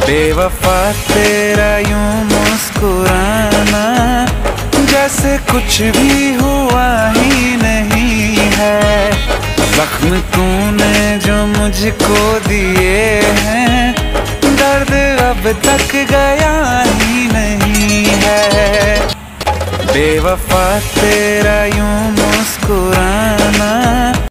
बेवफा तेरा यूँ मुस्कुराना, जैसे कुछ भी हुआ ही नहीं है। जख्म तूने जो मुझको दिए हैं, दर्द अब तक गया ही नहीं है। बेवफा तेरा यूँ